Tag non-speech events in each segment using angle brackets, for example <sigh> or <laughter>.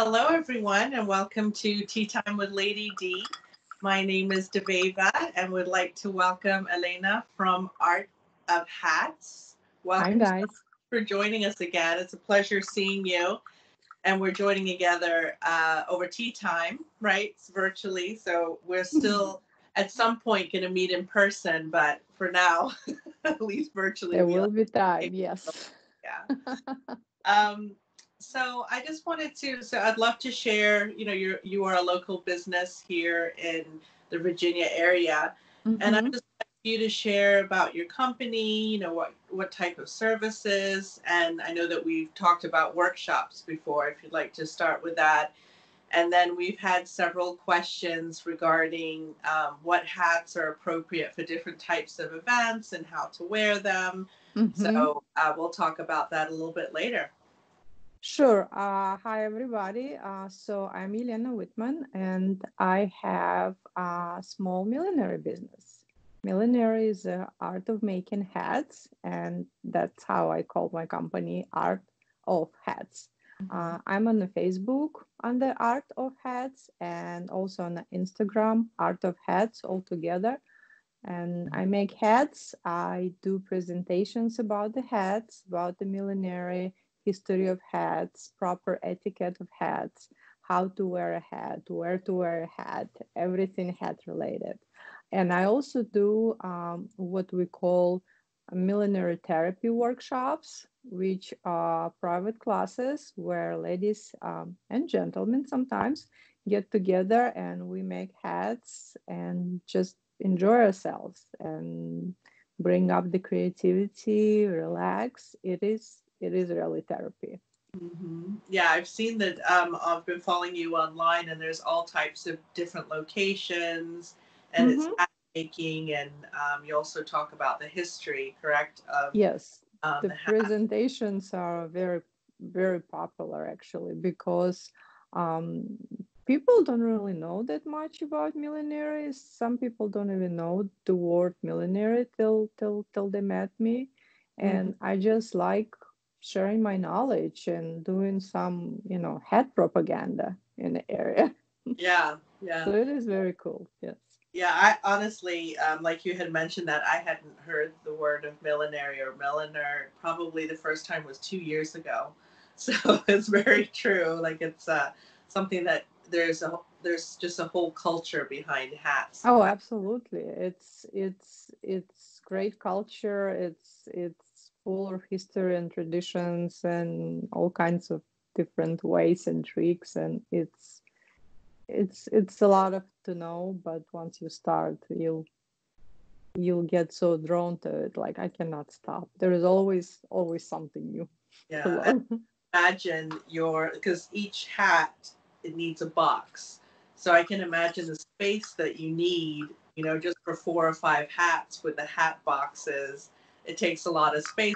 Hello, everyone, and welcome to Tea Time with Lady D. My name is Deveva, and would like to welcome Elena from Art of Hats. Welcome, Hi, guys. For joining us again. It's a pleasure seeing you. And we're joining together uh, over tea time, right? Virtually. So we're <laughs> still at some point going to meet in person, but for now, <laughs> at least virtually. There will be time, yes. Yeah. <laughs> um, so I just wanted to, so I'd love to share, you know, you're, you are a local business here in the Virginia area. Mm-hmm. And I just like you to share about your company, you know, what, what type of services. And I know that we've talked about workshops before, if you'd like to start with that. And then we've had several questions regarding um, what hats are appropriate for different types of events and how to wear them. Mm-hmm. So uh, we'll talk about that a little bit later. Sure. Uh, hi, everybody. Uh, so I'm Elena Whitman, and I have a small millinery business. Millinery is the art of making hats, and that's how I call my company Art of Hats. Mm-hmm. Uh, I'm on the Facebook under Art of Hats and also on Instagram, Art of Hats all together. And I make hats. I do presentations about the hats, about the millinery history of hats, proper etiquette of hats, how to wear a hat, where to wear a hat, everything hat related. And I also do um, what we call millinery therapy workshops, which are private classes where ladies um, and gentlemen sometimes get together and we make hats and just enjoy ourselves and bring up the creativity, relax. It is it is really therapy. Mm-hmm. Yeah, I've seen that. Um, I've been following you online, and there's all types of different locations, and mm-hmm. it's making, and um, you also talk about the history, correct? Of, yes, um, the, presentations are very, very popular actually because um, people don't really know that much about millinery. Some people don't even know the word millinery till till till they met me, and mm-hmm. I just like sharing my knowledge and doing some, you know, head propaganda in the area. <laughs> Yeah, yeah. so it is very cool. Yes. Yeah, I honestly, um, like you had mentioned that I hadn't heard the word of millinery or milliner. Probably the first time was two years ago. <laughs> So it's very true. Like it's uh, something that there's a there's just a whole culture behind hats. Oh, absolutely. It's it's it's great culture. It's it's full of history and traditions and all kinds of different ways and tricks and it's it's it's a lot of to know but once you start you'll you'll get so drawn to it like i cannot stop. There is always always something new. Yeah imagine your because each hat it needs a box. So i can imagine the space that you need you know just for four or five hats with the hat boxes it takes a lot of space,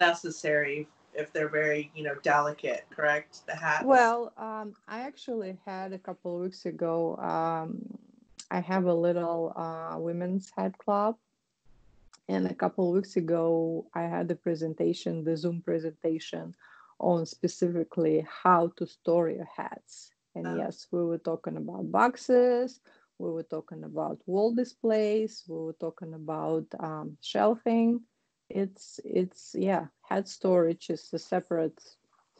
necessary if they're very, you know, delicate, correct? The hat. Well, um, I actually had a couple of weeks ago. Um, I have a little uh, women's hat club, and a couple of weeks ago, I had a presentation, the Zoom presentation, on specifically how to store your hats. And oh. yes, we were talking about boxes. We were talking about wall displays. We were talking about um, shelving it's it's yeah hat storage is a separate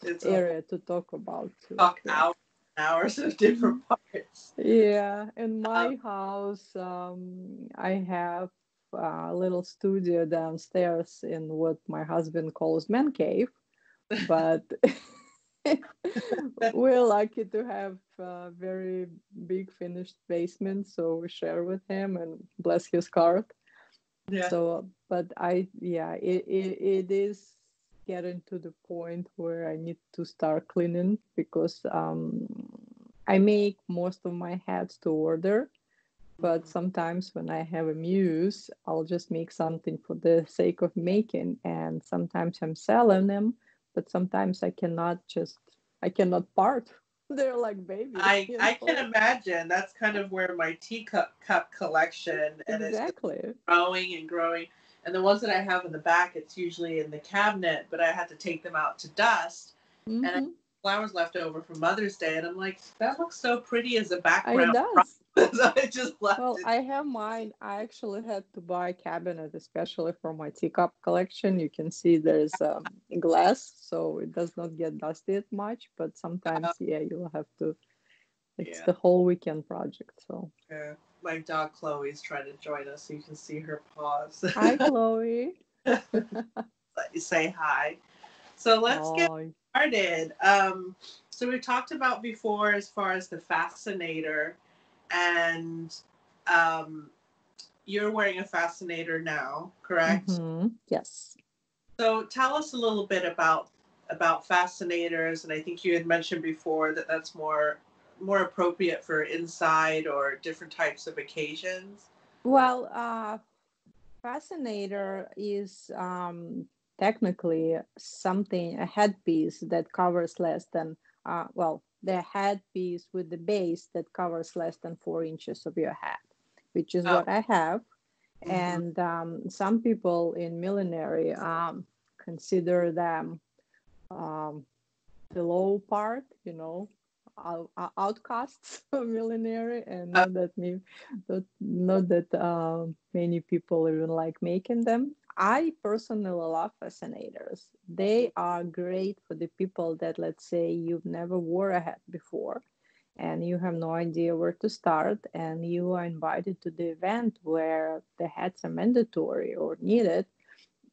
it's area to talk about talk hours hours of different parts. Yeah in my um, house um i have a little studio downstairs in what my husband calls man cave but <laughs> we're lucky to have a very big finished basement so we share with him and bless his heart yeah. So, but I, yeah, it, it, it is getting to the point where I need to start cleaning because um, I make most of my hats to order. But mm-hmm. sometimes when I have a muse, I'll just make something for the sake of making. And sometimes I'm selling them, but sometimes I cannot just, I cannot part <laughs> they're like babies. I, you know? I can imagine. That's kind of where my teacup cup collection and exactly. it's growing and growing. And the ones that I have in the back, it's usually in the cabinet, but I had to take them out to dust. Mm-hmm. And flowers left over from Mother's Day, and I'm like, that looks so pretty as a background. It does. <laughs> I just left Well, it. I have mine. I actually had to buy a cabinet, especially for my teacup collection. You can see there's um, glass, so it does not get dusted much. But sometimes, yeah, you'll have to. It's Yeah. the whole weekend project. So, Yeah. My dog Chloe's trying to join us, so you can see her paws. hi, <laughs> Chloe. Say hi. So let's get started. Um, so we've talked about before as far as the fascinator, and um, you're wearing a fascinator now, correct? mhm, Yes. So tell us a little bit about about fascinators, and I think you had mentioned before that that's more more appropriate for inside or different types of occasions. Well, uh, fascinator is um, technically something a headpiece that covers less than uh, well the headpiece with the base that covers less than four inches of your head, which is Oh. what I have. Mhm. And um, some people in millinery um, consider them um, the low part, you know, out- outcasts <laughs> of millinery, and not that me, not, not that uh, many people even like making them. I personally love fascinators. They are great for the people that, let's say, you've never wore a hat before and you have no idea where to start, and you are invited to the event where the hats are mandatory or needed.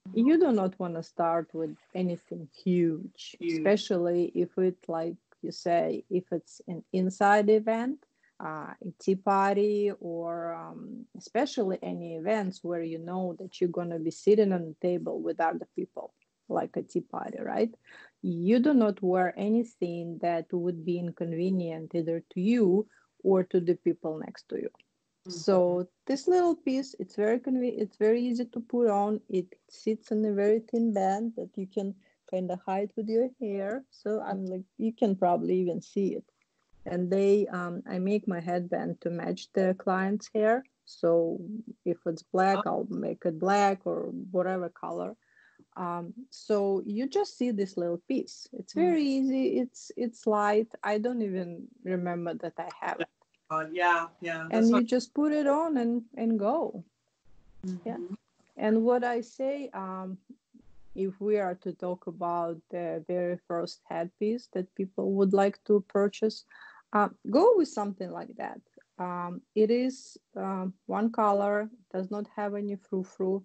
Mm-hmm. You do not want to start with anything huge, Huge. especially if it, like you say, if it's an inside event, uh, a tea party, or um, especially any events where you know that you're going to be sitting on the table with other people, like a tea party, right? You do not wear anything that would be inconvenient either to you or to the people next to you. So this little piece, it's very convenient. It's very easy to put on. It sits in a very thin band that you can kind of hide with your hair. So I'm like, you can probably even see it. And they, um, I make my headband to match the client's hair. So if it's black, I'll make it black or whatever color. Um, so you just see this little piece. It's very easy. It's it's light. I don't even remember that I have it Uh, yeah, yeah. and that's you what- just put it on and and go yeah. Mhm. and what i say um if we are to talk about the very first headpiece that people would like to purchase uh, go with something like that um, it is um, one color does not have any frou-frou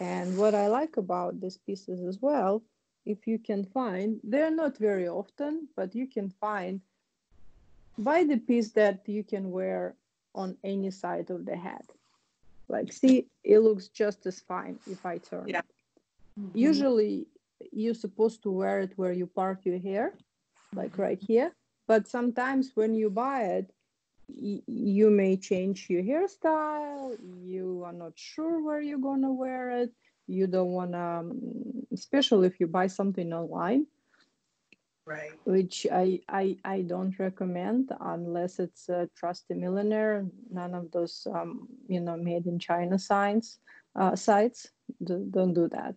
and what i like about these pieces as well if you can find they're not very often but you can find buy the piece that you can wear on any side of the head. Like, see, it looks just as fine if I turn Yeah. Usually, you're supposed to wear it where you part your hair, like right here. But sometimes when you buy it, y- you may change your hairstyle. You are not sure where you're gonna wear it. You don't wanna, um, especially if you buy something online Right. which I, I I don't recommend unless it's a trusty milliner. None of those um, you know made in China signs uh, sites. Do, don't do that.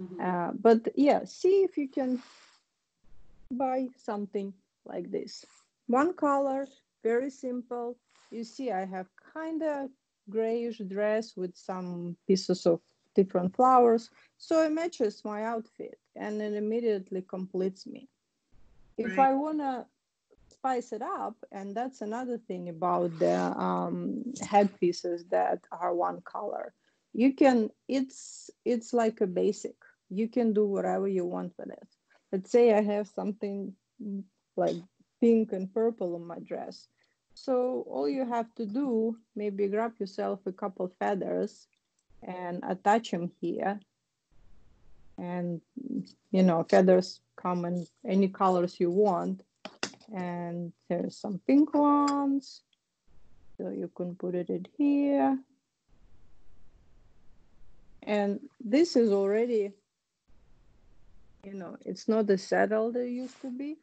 Mhm. Uh, but yeah, see if you can buy something like this. One color, very simple. You see, I have kind of grayish dress with some pieces of different flowers, so it matches my outfit and it immediately completes me. If I wanna spice it up, and that's another thing about the um, headpieces that are one color. You can it's it's like a basic. You can do whatever you want with it. Let's say I have something like pink and purple on my dress. So all you have to do, maybe grab yourself a couple feathers and attach them here. And you know, feathers come in any colors you want. And there's some pink ones. So you can put it in here. And this is already, you know, it's not as settled it used to be.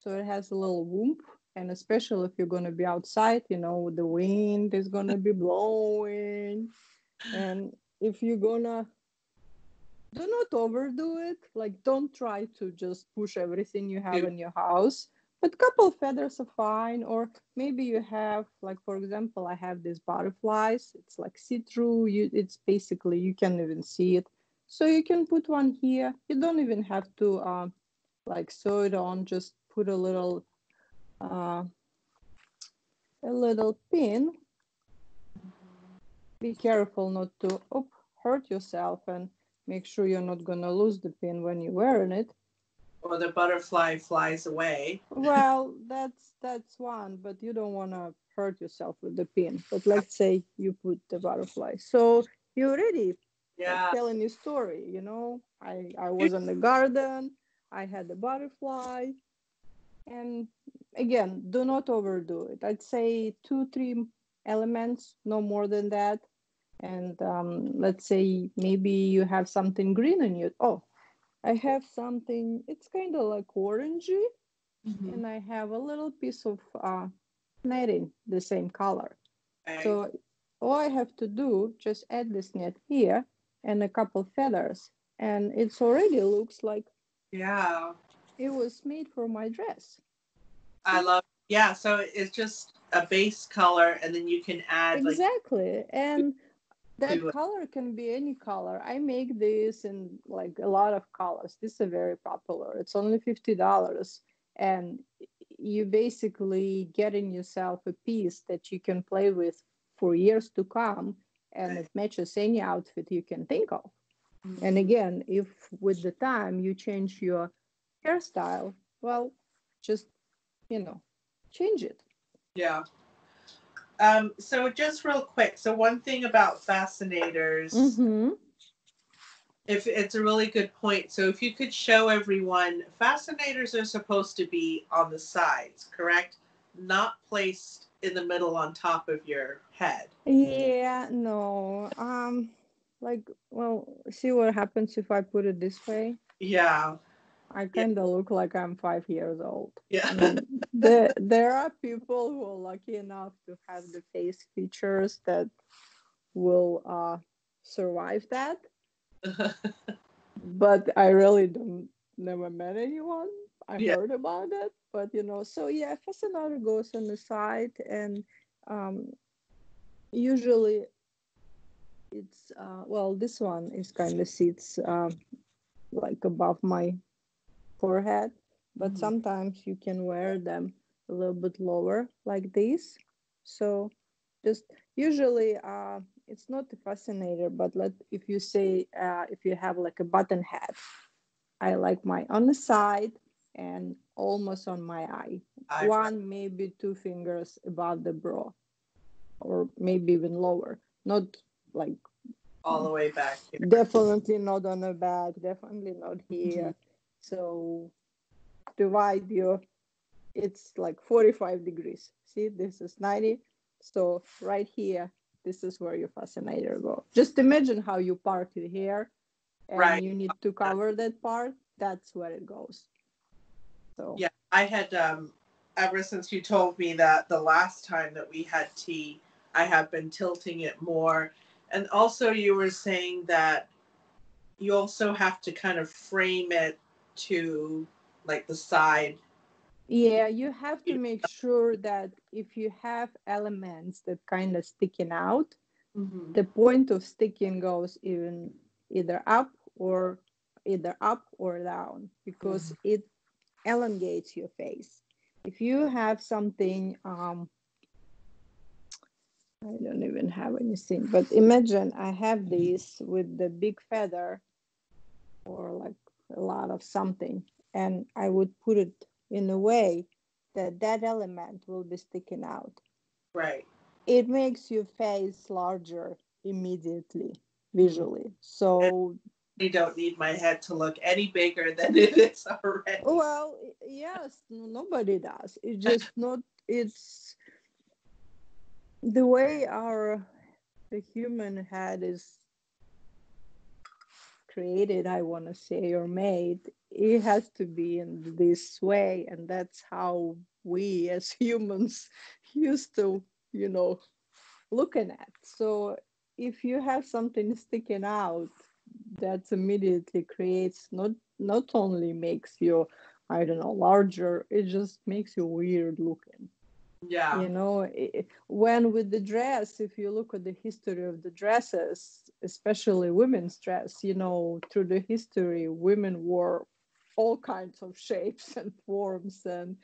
So it has a little whoop. And especially if you're going to be outside, you know, the wind is going to be blowing. And if you're going to do not overdo it. Like, don't try to just push everything you have in your house. But a couple feathers are fine. Or maybe you have, like, for example, I have these butterflies. It's like see-through. You, it's basically you can't even see it. So you can put one here. You don't even have to uh, like sew it on. Just put a little, uh, a little pin. Be careful not to hurt yourself and make sure you're not going to lose the pin when you're wearing it. Or the butterfly flies away. Well <laughs> that's that's one but you don't want to hurt yourself with the pin. But let's say you put the butterfly. So you're ready yeah. telling your story you know? I i was in the garden. I had the butterfly and again do not overdo it. I'd say two three elements no more than that. And um, let's say maybe you have something green in you. Oh i have something it's kind of like orangey. Mm-hmm. and i have a little piece of uh, netting the same color. So all i have to do just add this net here and a couple feathers. And it's already looks like yeah it was made for my dress. I love yeah so it's just a base color and then you can add exactly like- and <laughs> that color can be any color. I make this in like a lot of colors. This is very popular. It's only $50 and you basically getting yourself a piece that you can play with for years to come and it matches any outfit you can think of. And again if with the time you change your hairstyle well just you know change it yeah um, so just real quick, so one thing about fascinators, mm-hmm. if it's a really good point. So if you could show everyone, fascinators are supposed to be on the sides, correct? Not placed in the middle on top of your head. Yeah, no. Um, like, well, see what happens if I put it this way. Yeah. I kind of yeah. look like I'm five years old. Yeah. I mean, there, there are people who are lucky enough to have the face features that will uh, survive that. <laughs> but I really don't never met anyone. I yeah. heard about it, but you know, so yeah, fascinator goes on the side, and um, usually it's uh, well, this one is kind of sits uh, like above my forehead, but mm-hmm. sometimes you can wear them a little bit lower like this. So just usually uh, it's not a fascinator, but let if you say uh, if you have like a button hat, I like my on the side and almost on my eye. I One maybe two fingers above the bra, or maybe even lower. Not like all the way back. Here. Definitely not on the back. Definitely not here. So divide your, it's like 45 degrees. See, this is 90. So right here, this is where your fascinator go. Just imagine how you park it here and right. you need to cover that part. That's where it goes. So yeah, I had um ever since you told me that the last time that we had tea, I have been tilting it more. And also you were saying that you also have to kind of frame it to like the side yeah you have to make sure that if you have elements that kind of sticking out mm-hmm. the point of sticking goes even either up or either up or down because mm-hmm. it elongates your face if you have something um i don't even have anything but imagine i have this with the big feather or like a lot of something and I would put it in a way that that element will be sticking out. Right. It makes your face larger immediately visually. So you don't need my head to look any bigger than it is already. Well, yes, nobody does. It's just <laughs> not it's the way our the human head is created, I want to say, or made, it has to be in this way. And that's how we as <laughs> humans used to, you know, looking at. So if you have something sticking out, that immediately creates not not only makes you i don't know larger it just makes you weird looking yeah you know it, when with the dress if you look at the history of the dresses especially women's dress you know through the history women wore all kinds of <laughs> shapes and forms. And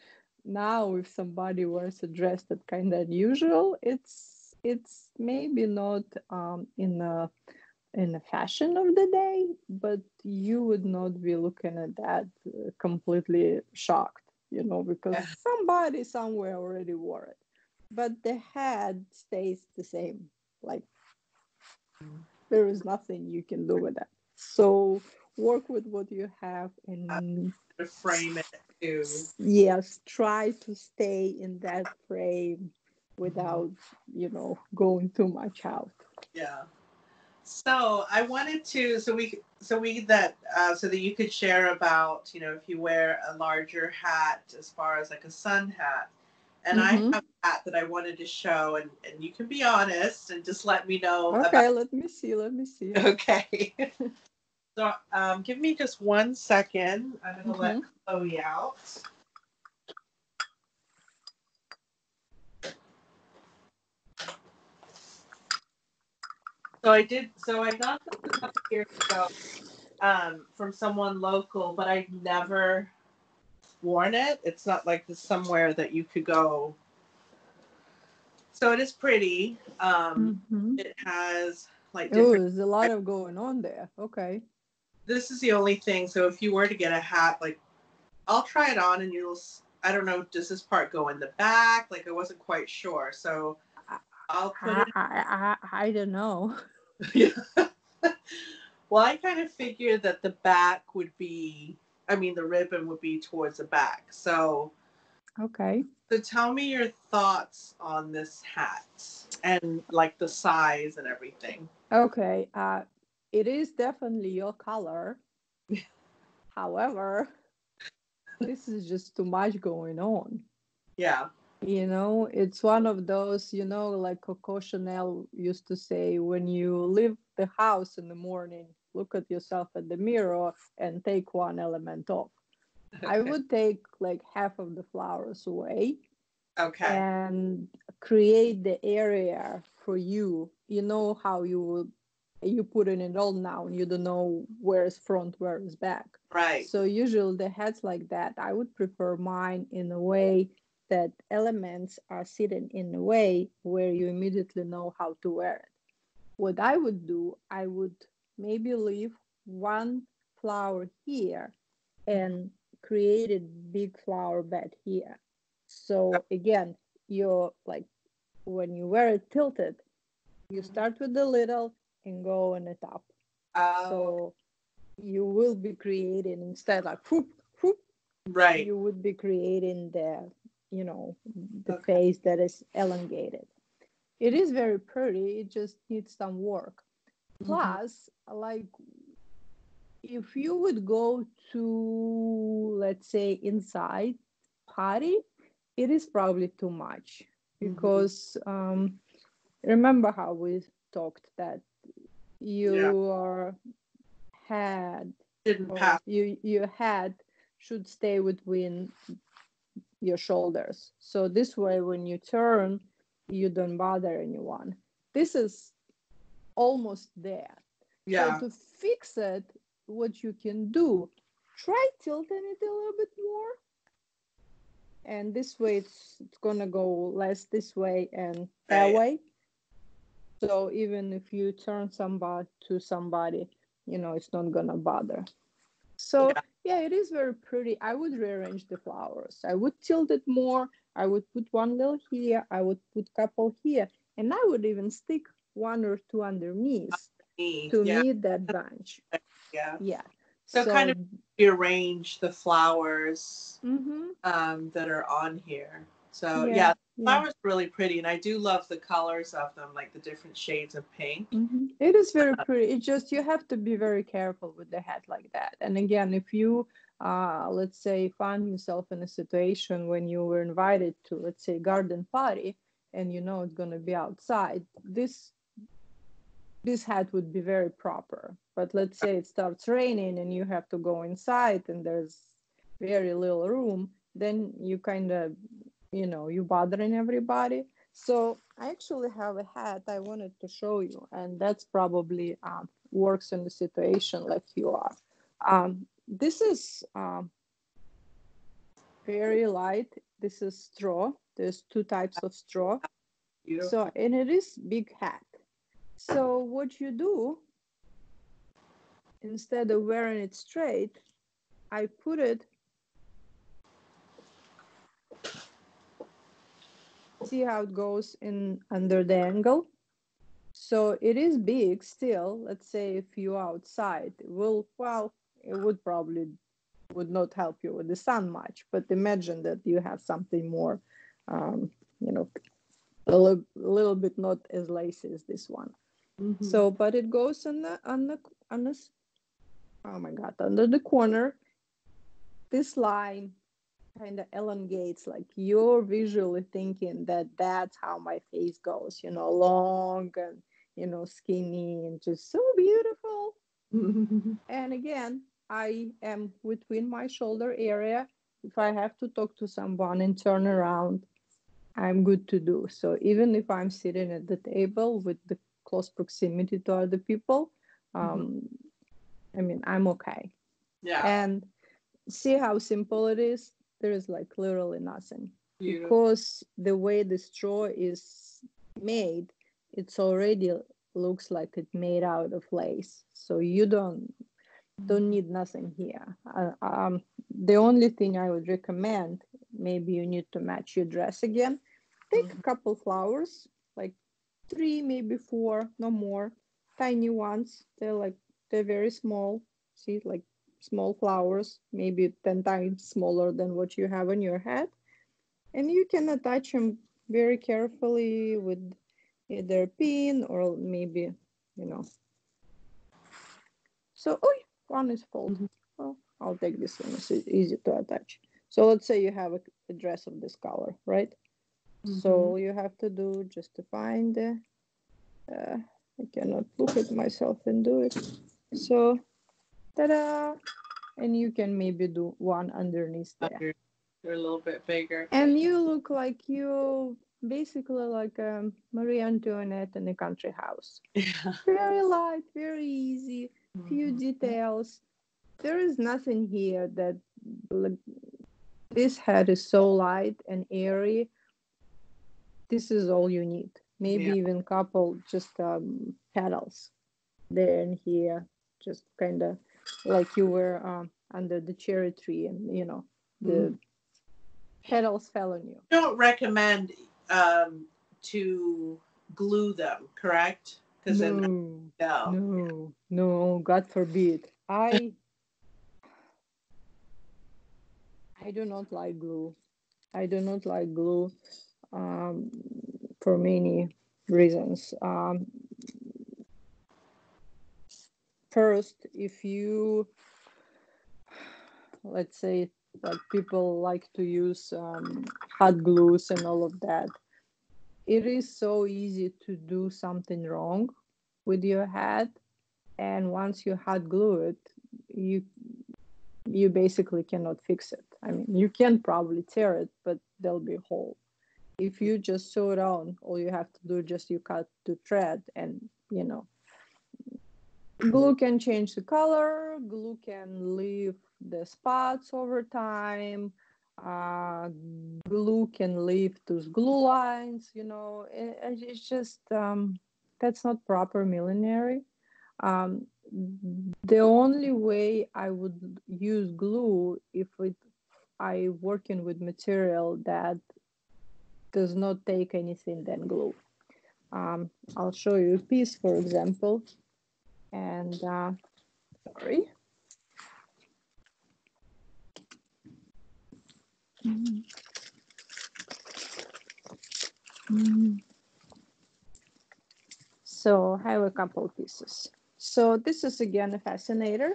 now if somebody wears a dress that kind of unusual it's it's maybe not um, in a in the fashion of the day but you would not be looking at that uh, completely shocked you know because yeah. somebody somewhere already wore it. But the head stays the same like there is nothing you can do with that so work with what you have and to frame it too. Yes, try to stay in that frame without, you know, going too much out. Yeah. So I wanted to, so we, so we that, uh, so that you could share about, you know, if you wear a larger hat as far as like a sun hat. And mm-hmm. I have that that I wanted to show, and, and you can be honest and just let me know. Okay, about... let me see. Let me see. <laughs> Okay. <laughs> So um, give me just one second. I'm going to mm-hmm. let Chloe out. So I did. So I got this a couple years ago um, from someone local, but I've never worn it. It's not like this somewhere that you could go. So it is pretty. Um, mm-hmm. It has like. Oh, there's a lot of going on there. Okay this is the only thing. So if you were to get a hat, like I'll try it on and you'll, I don't know, does this part go in the back? Like I wasn't quite sure. So I'll put I, it. I, I, I don't know. <laughs> yeah. <laughs> well, I kind of figured that the back would be, I mean, the ribbon would be towards the back. So. Okay. So tell me your thoughts on this hat and like the size and everything. Okay. Uh, it is definitely your color. <laughs> However, this is just too much going on. Yeah. You know, it's one of those, you know, like Coco Chanel used to say when you leave the house in the morning, look at yourself at the mirror and take one element off. <laughs> Okay. I would take like half of the flowers away. Okay. And create the area for you. You know how you would you put in an old noun you don't know where is front where is back right so usually the heads like that i would prefer mine in a way that elements are sitting in a way where you immediately know how to wear it what i would do i would maybe leave one flower here and create a big flower bed here so again you're like when you wear it tilted you mm-hmm. start with the little and go on the top. Oh. So you will be creating instead like whoop whoop. Right. You would be creating the you know the okay. face that is elongated. It is very pretty. It just needs some work. Mm-hmm. Plus, like if you would go to let's say inside party, it is probably too much mm-hmm. because mm-hmm. um, remember how we talked that you yeah. are had didn't pass. you you had should stay between your shoulders so this way when you turn you don't bother anyone this is almost there. Yeah. so to fix it what you can do try tilting it a little bit more. And this way it's, it's gonna go less this way and that right. way. So even if you turn somebody to somebody you know it's not gonna bother. So yeah. yeah. it is very pretty. I would rearrange the flowers. I would tilt it more. I would put one little here. I would put couple here. And i would even stick one or two underneath to yeah. meet that bunch yeah yeah so, so kind of rearrange the flowers mm-hmm. um, that are on here so yeah, yeah flowers are really pretty, and I do love the colors of them, like the different shades of pink. Mm-hmm. It is very uh, pretty. It's just you have to be very careful with the hat like that. And again, if you uh, let's say find yourself in a situation when you were invited to let's say garden party and you know it's going to be outside this this hat would be very proper. But let's say it starts raining and you have to go inside and there's very little room then you kind of you know you're bothering everybody. So i actually have a hat i wanted to show you and that's probably um, works in the situation like you are. Um, this is um, very light. This is straw. There's two types of straw. So and it is big hat so what you do instead of wearing it straight i put it see how it goes in under the angle? So it is big still. Let's say if you're outside it will well it would probably would not help you with the sun much but imagine that you have something more um, you know a little, a little bit not as lacy as this one mm-hmm. so but it goes on the on the on this oh my god under the corner. This line kind of elongates like you're visually thinking that that's how my face goes you know long and you know skinny and just so beautiful. <laughs> And again i am between my shoulder area. If i have to talk to someone and turn around i'm good to do. So even if i'm sitting at the table with the close proximity to other people mm-hmm. um, mm-hmm. i mean i'm okay yeah and see how simple it is there is like literally nothing Beautiful. because the way the straw is made it's already looks like it made out of lace so you don't don't need nothing here uh, um, the only thing i would recommend maybe you need to match your dress again take mm-hmm. a couple flowers three maybe four no more tiny ones they're like they're very small see like small flowers, maybe 10 times smaller than what you have on your head. And you can attach them very carefully with either a pin or maybe, you know. So, oh, one is folded. Mm-hmm. Well, I'll take this one. It's easy to attach. So let's say you have a, a dress of this color, right? Mm-hmm. So you have to do just to find the, uh, I cannot look at myself and do it. So Ta-da! And you can maybe do one underneath there. You're a little bit bigger. And you look like you basically like um, Marie Antoinette in a country house. <laughs> Yeah. Very light, very easy, few details. There is nothing here that like, this head is so light and airy. This is all you need. Maybe yeah. even couple just um, petals there and here, just kind of like you were um, under the cherry tree and you know the mm. petals fell on you. Don't recommend um, to glue them correct? Because no, then no. No no god forbid. I i do not like glue. I do not like glue um, for many reasons. Um, first if you let's say like people like to use um, hot glues and all of that it is so easy to do something wrong with your head. And once you hot glue it you you basically cannot fix it. I mean you can probably tear it but there'll be a hole if you just sew it on all you have to do is just you cut the thread and you know glue can change the color glue can leave the spots over time uh, glue can leave those glue lines you know it, it's just um, that's not proper millinery. Um, the only way i would use glue if it i working with material that does not take anything than glue um, i'll show you a piece for example and uh, sorry. Mm. Mm. So I have a couple pieces. So this is again a fascinator.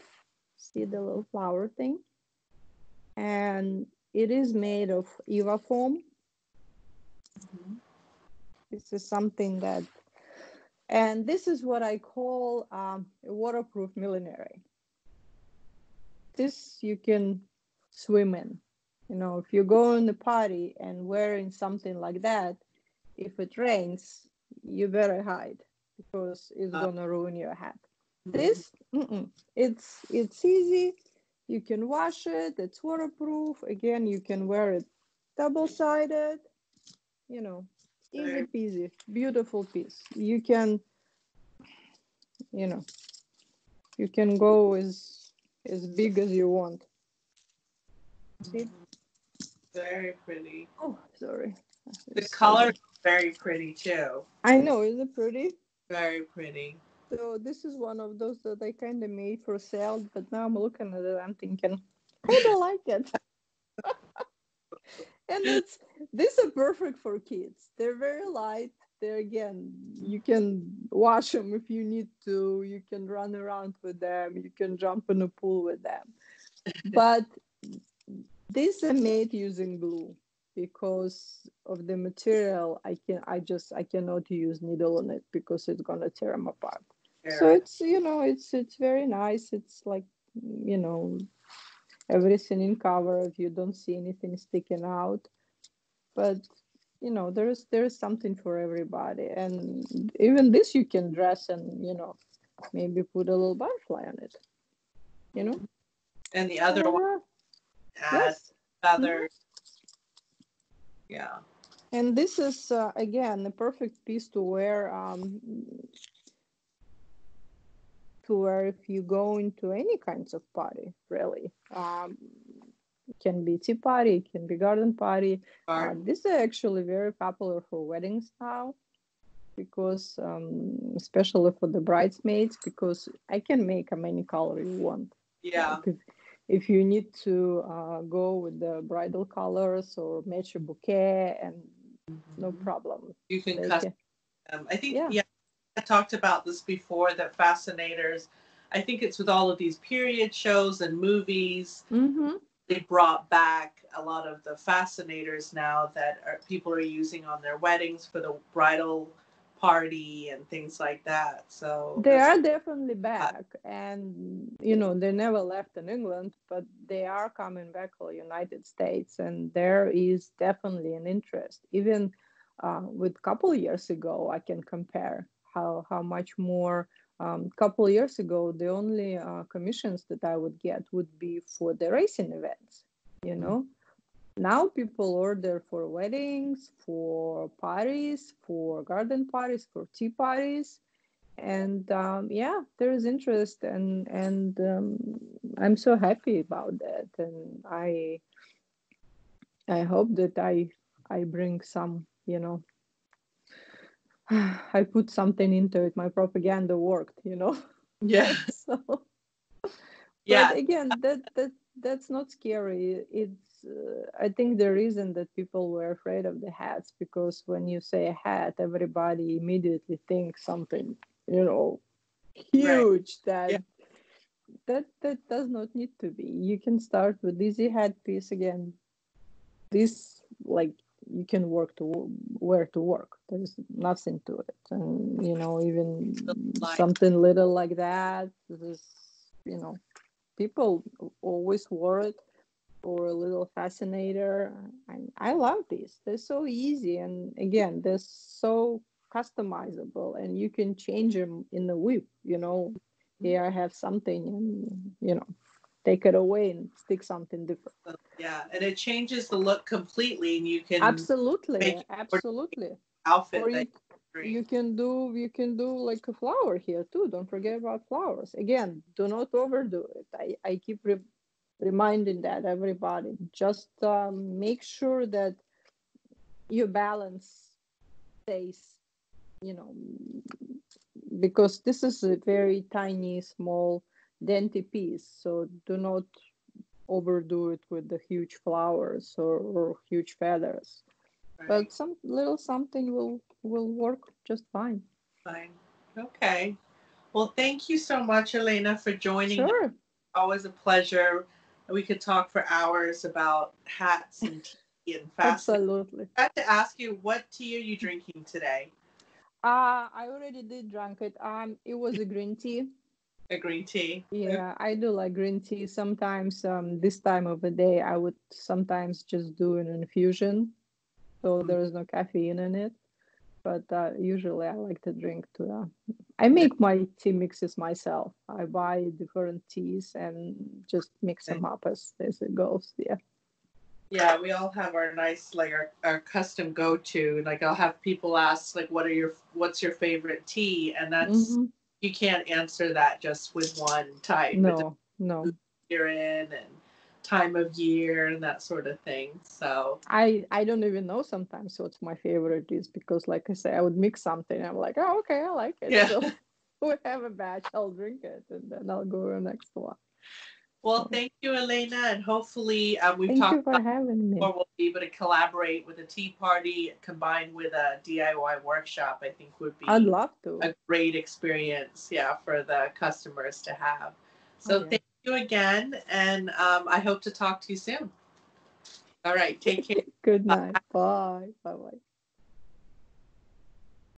See the little flower thing? And it is made of EVA foam. Mm -hmm. This is something that And this is what I call um, a waterproof millinery. This you can swim in. You know, if you go in a party and wearing something like that, if it rains, you better hide because it's uh, gonna ruin your hat. Mm-hmm. This, it's it's easy. You can wash it. It's waterproof. Again, you can wear it double sided. You know, easy peasy, beautiful piece. You can, you know, you can go as as big as you want. See? Very pretty. Oh, sorry. The color is very pretty too. I know, is it pretty? Very pretty. So this is one of those that I kind of made for sale, but now I'm looking at it, I'm thinking, I don't like it. <laughs> and it's these are perfect for kids. They're very light. They're again, you can wash them if you need to. You can run around with them. You can jump in a pool with them. <laughs> but these are made using glue because of the material. I can I just I cannot use needle on it because it's gonna tear them apart. Yeah. So it's you know it's it's very nice. It's like you know everything in cover if you don't see anything sticking out but you know there's there's something for everybody and even this you can dress and you know maybe put a little butterfly on it you know and the other uh, one yes. feathers mm-hmm. yeah and this is uh, again the perfect piece to wear um, to wear if you go into any kinds of party really. Um, it can be tea party it can be garden party. Uh, this is actually very popular for weddings now because um, especially for the bridesmaids because i can make a many color you want. Yeah. Like if, if you need to uh, go with the bridal colors or match a bouquet and mm-hmm. no problem. You can cut um, i think yeah. yeah talked about this before that fascinators, I think it's with all of these period shows and movies. Mm-hmm. They brought back a lot of the fascinators now that are, people are using on their weddings for the bridal party and things like that. So they are definitely back, and you know they never left in England, but they are coming back to the United States, and there is definitely an interest. Even uh, with a couple years ago, I can compare how how much more a um, couple years ago the only uh, commissions that i would get would be for the racing events you know? Now people order for weddings for parties for garden parties for tea parties and um, yeah there is interest and and um, i'm so happy about that and i i hope that i i bring some you know <sighs> I put something into it. My propaganda worked, you know. Yeah. <laughs> so, yeah. again, that that that's not scary. It's uh, I think the reason that people were afraid of the hats because when you say a hat, everybody immediately thinks something, you know, huge right. that. Yeah. That that does not need to be. You can start with easy hat piece again. This like you can work to where to work. There's nothing to it. And you know even something little like that is you know people always wore it or a little fascinator. And i love these they're so easy. And again they're so customizable and you can change them in the whip you know. Here i have something and you know take it away and stick something different. Yeah, and it changes the look completely, and you can absolutely, absolutely outfit. Or you, you can do you can do like a flower here too. Don't forget about flowers. Again, do not overdo it. I I keep re- reminding that everybody. Just um, make sure that your balance stays. You know, because this is a very tiny, small dainty piece. So do not overdo it with the huge flowers or, or huge feathers. Right. But some little something will will work just fine. Fine. Okay. Well, thank you so much, Elena, for joining. Sure. Always a pleasure. We could talk for hours about hats and tea and fashion. Absolutely. I have to ask you, what tea are you drinking today? Uh, I already did drink it. Um, it was a green tea. A green tea. Yeah, I do like green tea. Sometimes, um, this time of the day, I would sometimes just do an infusion, so Mm. there is no caffeine in it. But uh, usually, I like to drink to. Uh, I make my tea mixes myself. I buy different teas and just mix them up as as it goes. Yeah. Yeah, we all have our nice like our, our custom go to. Like I'll have people ask like what are your what's your favorite tea? And that's Mhm. You can't answer that just with one type. No, no. you're in and time of year and that sort of thing. So I I don't even know sometimes what's my favorite is because like I say I would mix something I'm like oh okay I like it Yeah. so <laughs> we have a batch I'll drink it and then I'll go to the next one. Well thank you Elena and hopefully um, we've Thank talked for about having me. before we'll be able to collaborate with a tea party combined with a DIY workshop I think would be I'd love to. a great experience yeah for the customers to have. So yeah. thank you again and um, I hope to talk to you soon. All right, take <laughs> care. Good night. Bye. Bye bye.